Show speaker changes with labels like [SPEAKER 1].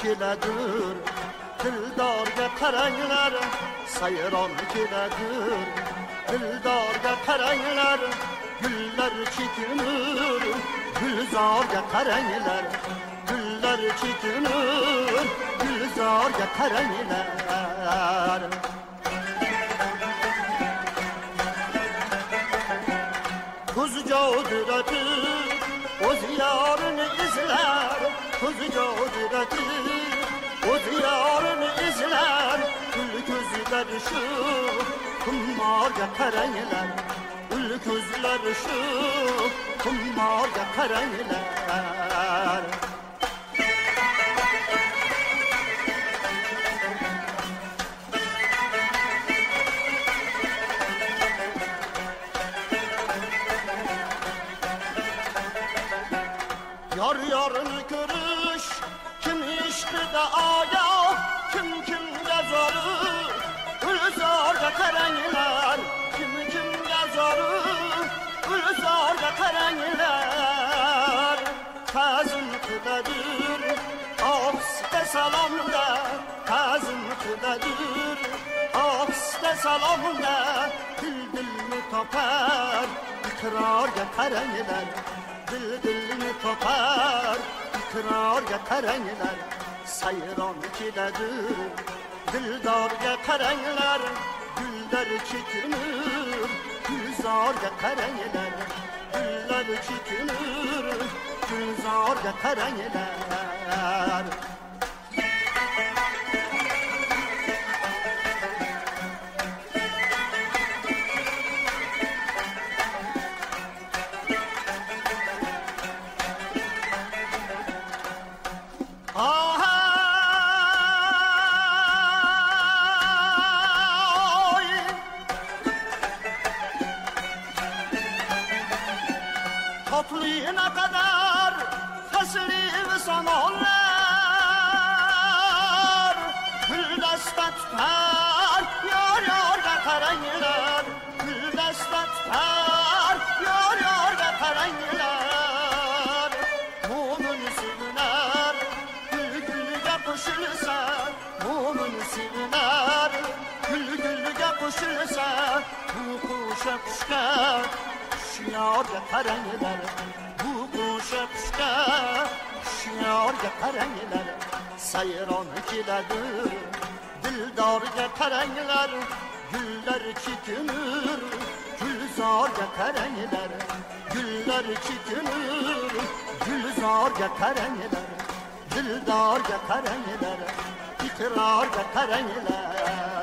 [SPEAKER 1] kiledir Dildarga qaranglar sayron kiledir Dildarga qaranglar gullar chekinur Gulzorga qaranglar gullar chekinur Gulzorga qaranglar Kuz cavdırati O'z yorini izlar Kuz cavdırati O'z yorini izlar Gul ko'zlar shu Kummorga qaranglar Gul ko'zlar shu Kummorga qaranglar Yar yarını görüş Kim işkide aya Kim kimde zarı? Gülzarda karanlar Kim kimde zarı? Gülzarda karanlar Kazım kıdadır Ahste salamda. Kazım kıdadır Ahste salamda. Dil dilini topar İkrarga karanlar Dil dilini topar ikrorga qaranglar sayron keladir dildorga qaranglar gullar chekinur gulzorga qaranglar gullar chekinur gulzorga qaranglar Güldasta tutar yar yarda karaylar Güldasta tutar yar yarda karaylar Mumun sürüner gül gülüge koşulsa Mumun sürüner gül gülüge koşulsa Bu kuşa kuşka Şiarga karanglar Bu kuşa kuşka Şiarga karanglar Sayron kiladir Dildorga karanglar Gullar chekinur Gulzorga karanglar Gullar chekinur Gulzorga karanglar Dildorga karanglar Iqrorga karanglar